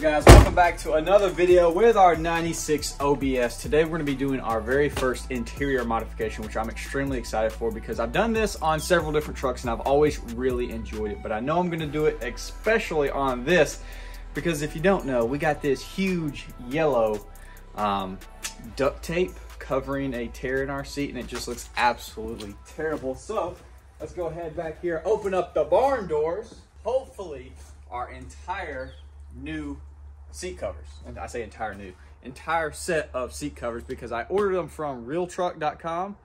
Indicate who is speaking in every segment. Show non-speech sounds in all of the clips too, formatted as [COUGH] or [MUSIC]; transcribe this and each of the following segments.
Speaker 1: guys? Welcome back to another video with our 96 OBS. Today we're going to be doing our very first interior modification, which I'm extremely excited for because I've done this on several different trucks and I've always really enjoyed it. But I know I'm going to do it especially on this because if you don't know, we got this huge yellow um, duct tape covering a tear in our seat and it just looks absolutely terrible. So let's go ahead back here, open up the barn doors. Hopefully our entire new seat covers. And I say entire new, entire set of seat covers because I ordered them from realtruck.com.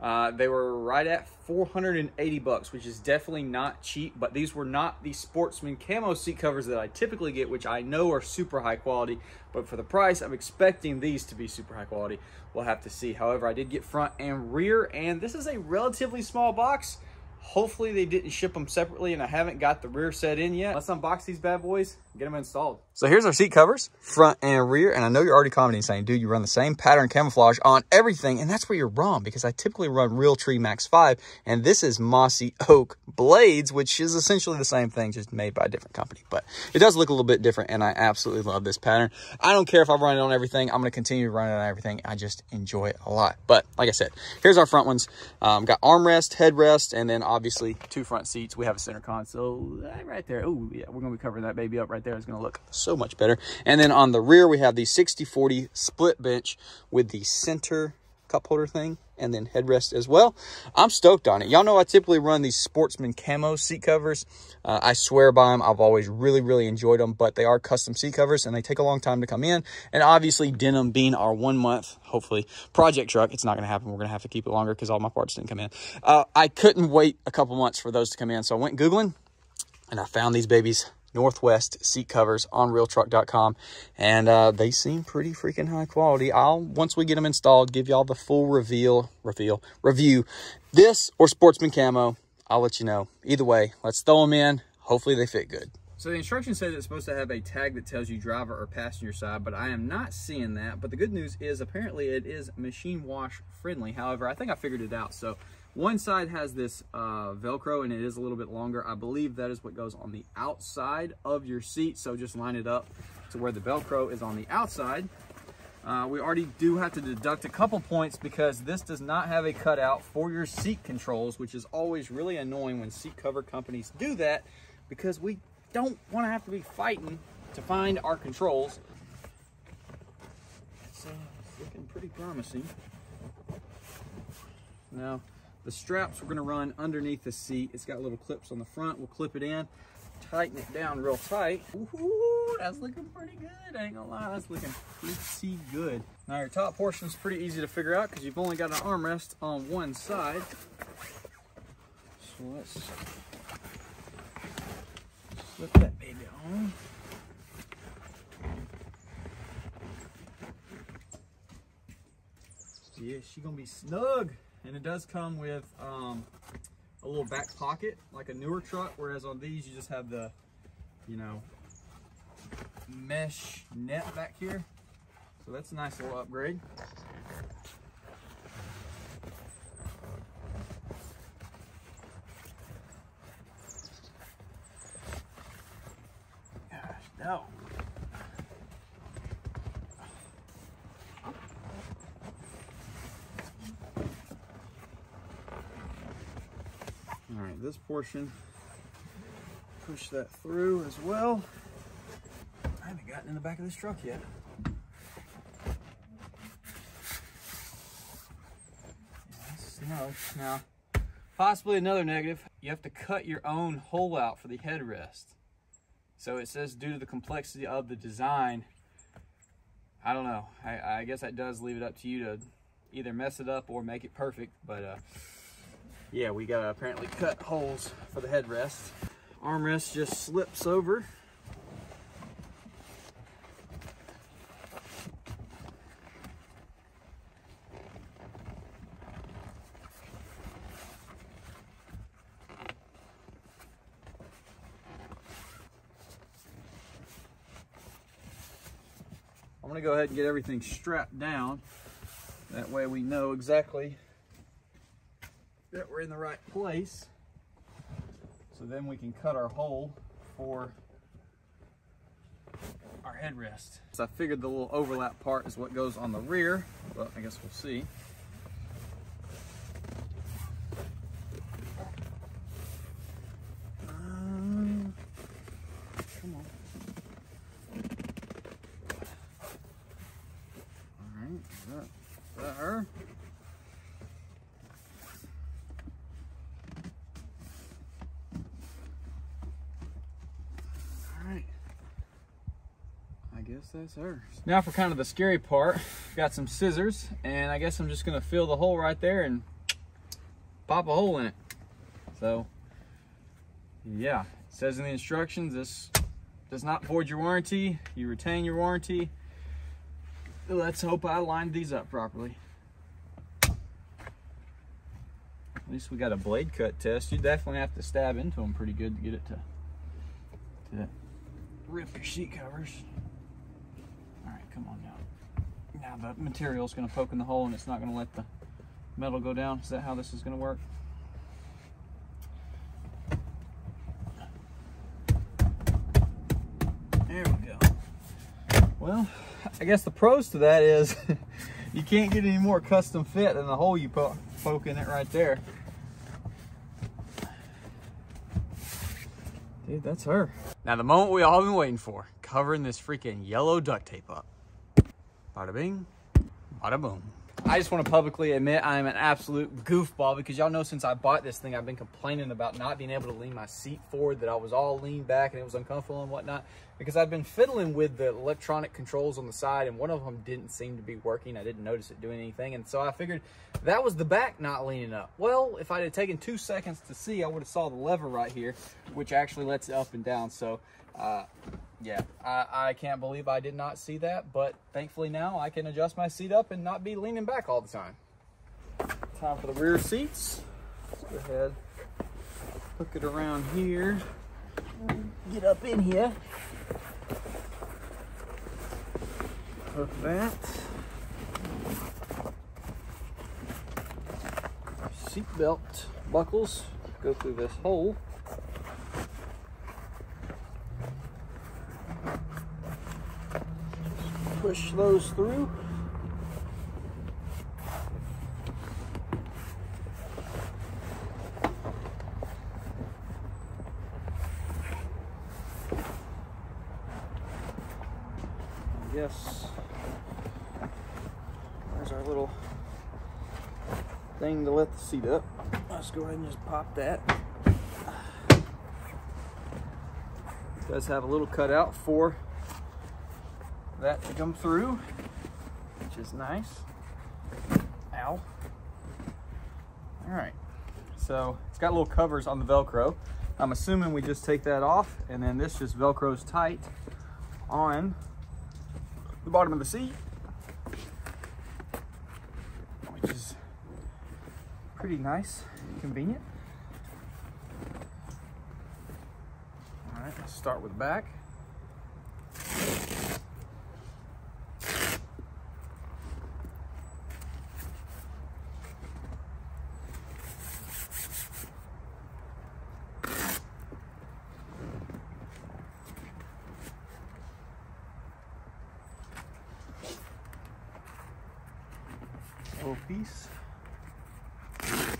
Speaker 1: Uh, they were right at 480 bucks, which is definitely not cheap, but these were not the Sportsman camo seat covers that I typically get, which I know are super high quality, but for the price, I'm expecting these to be super high quality. We'll have to see. However, I did get front and rear, and this is a relatively small box. Hopefully they didn't ship them separately and I haven't got the rear set in yet. Let's unbox these bad boys get them installed. So here's our seat covers, front and rear. And I know you're already commenting saying, dude, you run the same pattern camouflage on everything. And that's where you're wrong because I typically run Realtree Max 5 and this is Mossy Oak Blades, which is essentially the same thing, just made by a different company. But it does look a little bit different and I absolutely love this pattern. I don't care if I run it on everything. I'm going to continue to run it on everything. I just enjoy it a lot. But like I said, here's our front ones. Um, got armrest, headrest, and then obviously two front seats. We have a center console uh, right there. Oh, yeah, we're going to be covering that baby up right there. It's going to look so much better. And then on the rear, we have the 60-40 split bench with the center cup holder thing and then headrest as well. I'm stoked on it. Y'all know I typically run these Sportsman camo seat covers. Uh, I swear by them. I've always really, really enjoyed them, but they are custom seat covers and they take a long time to come in. And obviously denim being our one month, hopefully, project truck, it's not going to happen. We're going to have to keep it longer because all my parts didn't come in. Uh, I couldn't wait a couple months for those to come in. So I went Googling and I found these babies Northwest seat covers on realtruck.com and uh, they seem pretty freaking high quality. I'll once we get them installed, give y'all the full reveal, reveal, review. This or Sportsman camo, I'll let you know. Either way, let's throw them in. Hopefully they fit good. So the instructions say it's supposed to have a tag that tells you driver or passenger side, but I am not seeing that. But the good news is apparently it is machine wash friendly. However, I think I figured it out. So one side has this uh, Velcro and it is a little bit longer. I believe that is what goes on the outside of your seat. So just line it up to where the Velcro is on the outside. Uh, we already do have to deduct a couple points because this does not have a cutout for your seat controls, which is always really annoying when seat cover companies do that because we don't want to have to be fighting to find our controls. It's, uh, looking pretty promising. Now, the straps we're gonna run underneath the seat. It's got little clips on the front. We'll clip it in, tighten it down real tight. Ooh, that's looking pretty good. I ain't gonna lie, that's looking pretty good. Now your top portion is pretty easy to figure out because you've only got an armrest on one side. So let's slip that baby on. Yeah, she's gonna be snug. And it does come with um, a little back pocket, like a newer truck, whereas on these you just have the, you know, mesh net back here. So that's a nice little upgrade. Gosh, no. All right, this portion, push that through as well. I haven't gotten in the back of this truck yet. no. Now, possibly another negative, you have to cut your own hole out for the headrest. So it says due to the complexity of the design, I don't know. I, I guess that does leave it up to you to either mess it up or make it perfect, but uh, yeah, we gotta apparently cut holes for the headrest. Armrest just slips over. I'm gonna go ahead and get everything strapped down. That way we know exactly that we're in the right place. So then we can cut our hole for our headrest. So I figured the little overlap part is what goes on the rear, but I guess we'll see. Um, come on. All right, is that, is that her? All right. I guess that's hers. Now for kind of the scary part, got some scissors and I guess I'm just gonna fill the hole right there and pop a hole in it. So yeah, it says in the instructions, this does not void your warranty. You retain your warranty. Let's hope I lined these up properly. At least we got a blade cut test. You definitely have to stab into them pretty good to get it to, to rip your seat covers. Come on now. Now the material is going to poke in the hole and it's not going to let the metal go down. Is that how this is going to work? There we go. Well, I guess the pros to that is [LAUGHS] you can't get any more custom fit than the hole you po poke in it right there. Dude, that's her. Now the moment we all been waiting for, covering this freaking yellow duct tape up. Bada bing, bada boom. I just want to publicly admit I am an absolute goofball because y'all know since I bought this thing, I've been complaining about not being able to lean my seat forward, that I was all leaned back and it was uncomfortable and whatnot. Because I've been fiddling with the electronic controls on the side and one of them didn't seem to be working. I didn't notice it doing anything. And so I figured that was the back not leaning up. Well, if I had taken two seconds to see, I would have saw the lever right here, which actually lets it up and down. So uh, yeah, I, I can't believe I did not see that, but thankfully now I can adjust my seat up and not be leaning back all the time. Time for the rear seats. Let's go ahead, hook it around here, get up in here. Hook that. Seat belt buckles go through this hole. Push those through. Guess there's our little thing to let the seat up. Let's go ahead and just pop that. It does have a little cutout for that to come through, which is nice. Ow. All right, so it's got little covers on the Velcro. I'm assuming we just take that off and then this just Velcros tight on the bottom of the seat, which is pretty nice, convenient. All right, let's start with the back. little piece. Right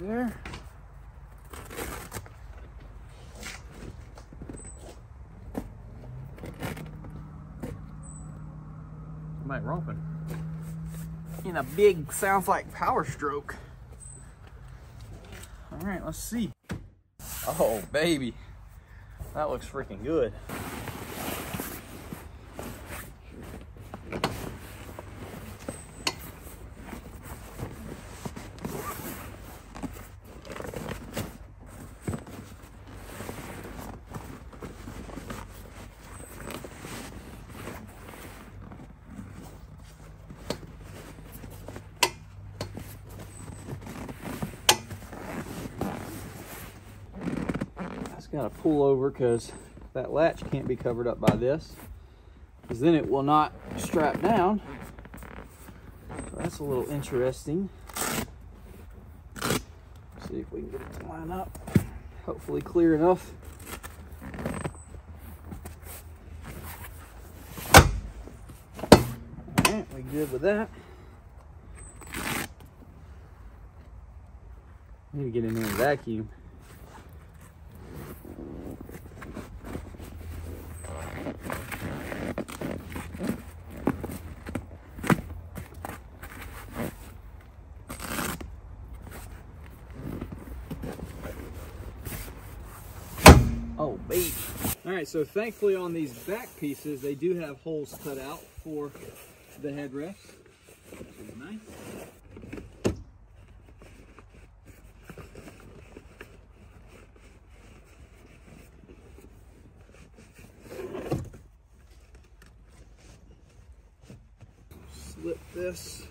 Speaker 1: there. Somebody romping. In a big, sounds like power stroke. All right, let's see. Oh, baby. That looks freaking good. got to pull over because that latch can't be covered up by this because then it will not strap down. So that's a little interesting. Let's see if we can get it to line up. Hopefully clear enough. All right, we good with that. I need to get in there and vacuum. Right, so thankfully on these back pieces, they do have holes cut out for the headrest. Which is nice. Slip this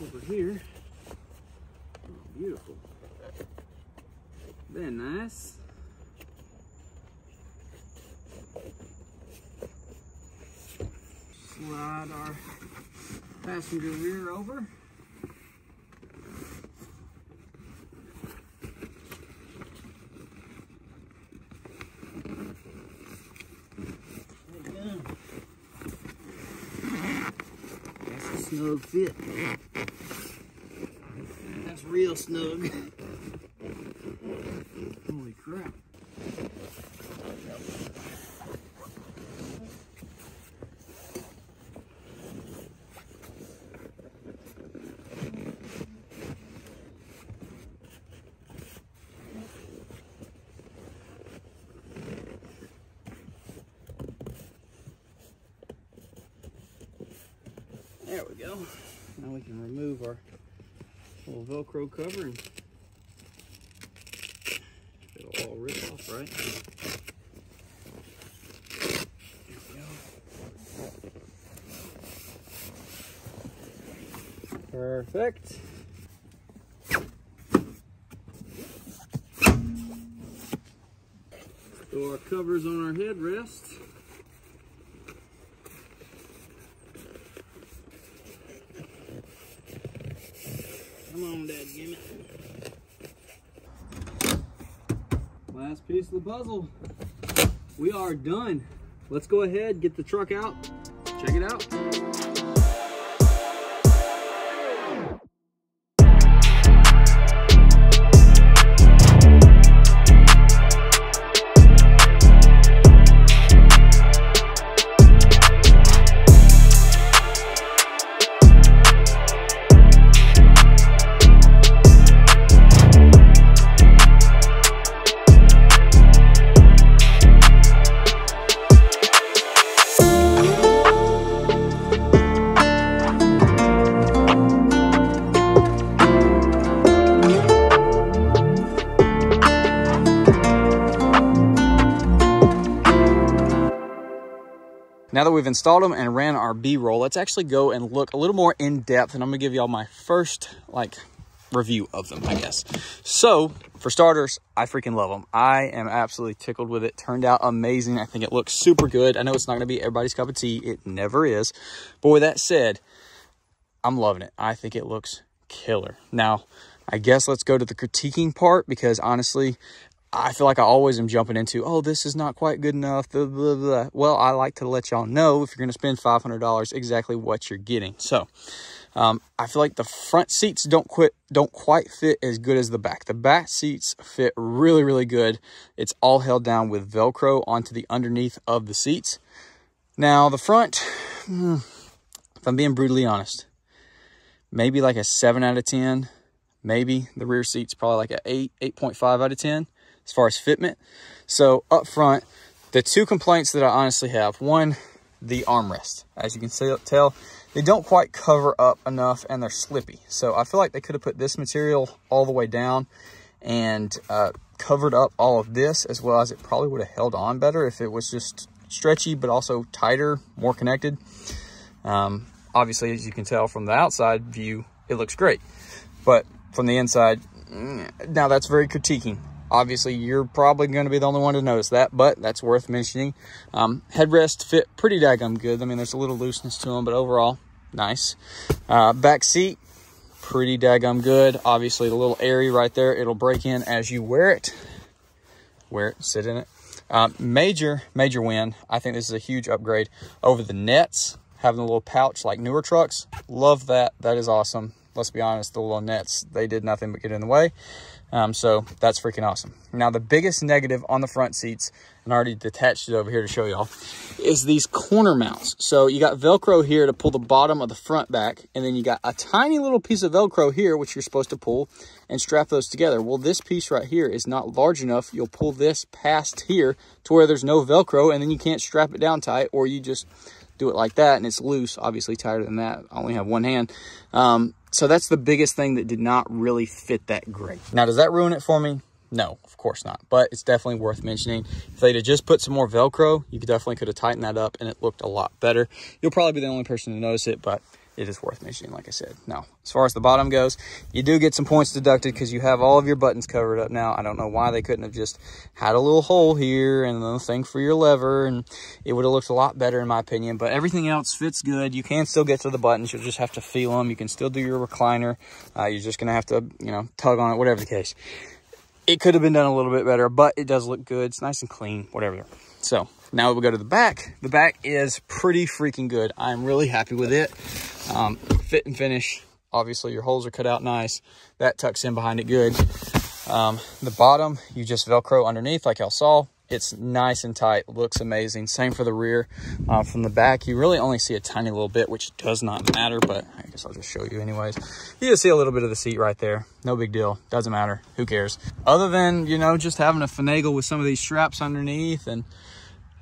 Speaker 1: over here. Oh, beautiful. Very nice. Slide our passenger rear over. That's a snug fit. That's real snug. Holy crap. There we go. Now we can remove our little Velcro cover and it'll all rip off, right? There we go. Perfect. Throw our covers on our headrest. Last piece of the puzzle. We are done. Let's go ahead, get the truck out, check it out. Now that we've installed them and ran our B-roll, let's actually go and look a little more in depth and I'm gonna give y'all my first like review of them, I guess. So for starters, I freaking love them. I am absolutely tickled with it. Turned out amazing. I think it looks super good. I know it's not gonna be everybody's cup of tea. It never is. But with that said, I'm loving it. I think it looks killer. Now, I guess let's go to the critiquing part because honestly, I feel like I always am jumping into, oh, this is not quite good enough. Blah, blah, blah. Well, I like to let y'all know if you're going to spend $500 exactly what you're getting. So um, I feel like the front seats don't quit, don't quite fit as good as the back. The back seats fit really, really good. It's all held down with Velcro onto the underneath of the seats. Now the front, if I'm being brutally honest, maybe like a 7 out of 10. Maybe the rear seat's probably like an 8, 8.5 out of 10 as far as fitment. So up front, the two complaints that I honestly have, one, the armrest. As you can see, tell, they don't quite cover up enough and they're slippy. So I feel like they could have put this material all the way down and uh, covered up all of this as well as it probably would have held on better if it was just stretchy but also tighter, more connected. Um, obviously, as you can tell from the outside view, it looks great. But from the inside, mm, now that's very critiquing. Obviously, you're probably going to be the only one to notice that, but that's worth mentioning. Um, headrest fit pretty daggum good. I mean, there's a little looseness to them, but overall, nice. Uh, back seat, pretty daggum good. Obviously, the little airy right there, it'll break in as you wear it. Wear it, sit in it. Uh, major, major win. I think this is a huge upgrade over the nets, having a little pouch like newer trucks. Love that. That is awesome. Let's be honest, the little nets, they did nothing but get in the way. Um, so that's freaking awesome. Now the biggest negative on the front seats, and I already detached it over here to show y'all, is these corner mounts. So you got Velcro here to pull the bottom of the front back, and then you got a tiny little piece of Velcro here, which you're supposed to pull and strap those together. Well, this piece right here is not large enough. You'll pull this past here to where there's no Velcro, and then you can't strap it down tight, or you just do it like that, and it's loose, obviously tighter than that. I only have one hand. Um, so that's the biggest thing that did not really fit that great. Now, does that ruin it for me? No, of course not. But it's definitely worth mentioning. If they'd have just put some more Velcro, you definitely could have tightened that up and it looked a lot better. You'll probably be the only person to notice it, but it is worth mentioning, like I said. Now, as far as the bottom goes, you do get some points deducted because you have all of your buttons covered up now. I don't know why they couldn't have just had a little hole here and a thing for your lever, and it would have looked a lot better in my opinion. But everything else fits good. You can still get to the buttons. You'll just have to feel them. You can still do your recliner. Uh, you're just going to have to, you know, tug on it, whatever the case. It could have been done a little bit better, but it does look good. It's nice and clean, whatever. So now we'll go to the back. The back is pretty freaking good. I'm really happy with it. Um, fit and finish. Obviously, your holes are cut out nice. That tucks in behind it good. Um, the bottom, you just Velcro underneath like y'all saw. It's nice and tight, looks amazing. Same for the rear. Uh, from the back, you really only see a tiny little bit, which does not matter, but I guess I'll just show you anyways. You just see a little bit of the seat right there. No big deal, doesn't matter, who cares? Other than, you know, just having to finagle with some of these straps underneath and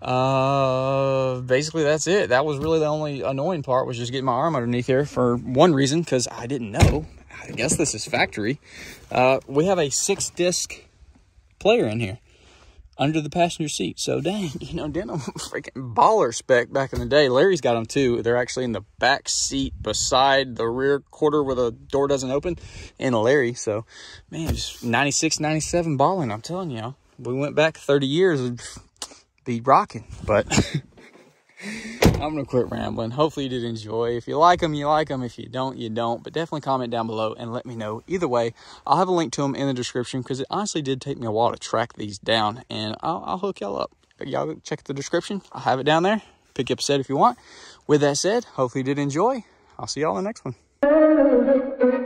Speaker 1: uh basically that's it. That was really the only annoying part was just getting my arm underneath here for one reason because i didn't know. I guess this is factory. Uh we have a six disc player in here under the passenger seat. So dang [LAUGHS] you know denim freaking baller spec back in the day. Larry's got them too. They're actually in the back seat beside the rear quarter where the door doesn't open in larry. So man just 96 97 balling i'm telling you we went back 30 years be rocking. But [LAUGHS] I'm going to quit rambling. Hopefully you did enjoy. If you like them, you like them. If you don't, you don't. But definitely comment down below and let me know. Either way, I'll have a link to them in the description because it honestly did take me a while to track these down. And I'll, I'll hook y'all up. Y'all check the description. I'll have it down there. Pick up a set if you want. With that said, hopefully you did enjoy. I'll see y'all in the next one.